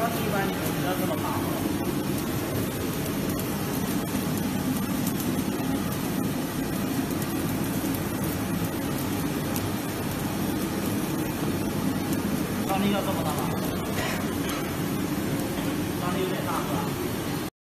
张力一般，你们不要这么大。张力要这么大吗？